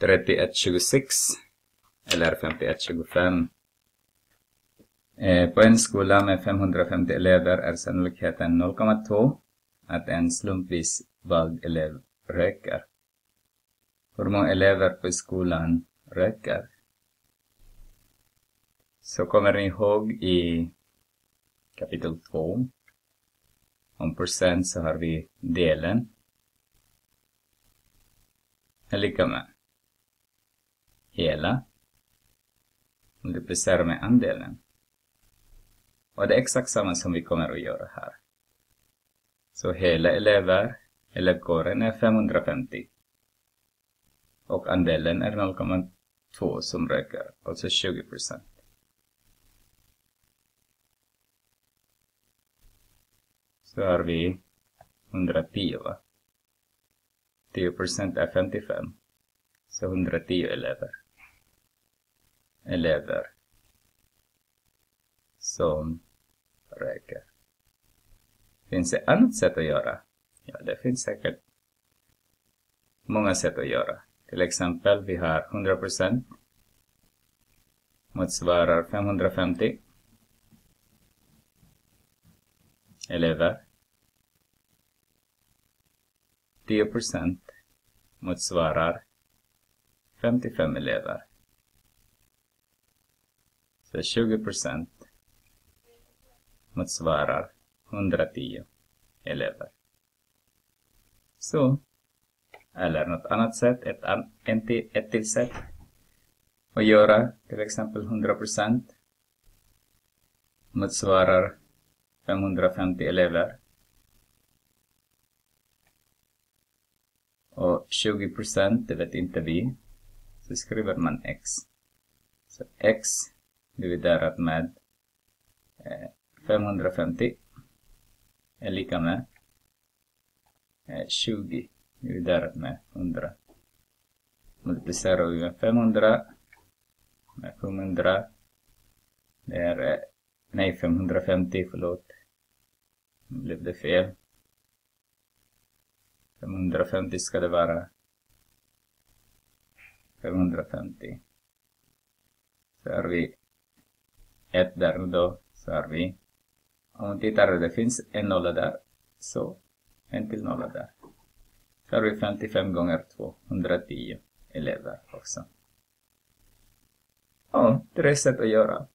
3126 eller 5125. Eh, på en skola med 550 elever är sannolikheten 0,2 att en slumpvis vald elev röker. Hur många elever på skolan röker? Så kommer ni ihåg i kapitel 2 om procent så har vi delen är lika med hela multiplicerar med andelen. Och det är exakt samma som vi kommer att göra här. Så hela elever, elevkåren är 550. Och andelen är 0,2 som räcker, alltså 20 procent. Så har vi 110 va? 10 procent är 55. Så 110 elever. Elever. Som räcker. Finns det annat sätt att göra? Ja, det finns säkert många sätt att göra. Till exempel, vi har 100% motsvarar 550 elever. 10% motsvarar 55 elever. Så 20 procent motsvarar 110 elever. Så, eller något annat sätt, ett, an, ett till sätt att göra till exempel 100 procent motsvarar 550 elever. Och 20 procent, det vet inte vi. Så skriver man x. Så x dividerat med eh, 550 är lika med eh, 20 dividerat med 100. Multiplicerar vi med 500 med 500. Det är, eh, nej 550, förlåt. Nu blev det fel. 550 ska det vara. 550. Så har vi där då, så har vi. Om vi tittar, det finns en nolla där. Så, en till nolla där. Så har vi 55 gånger 2, 110 elever också. Ja, tre sätt att göra.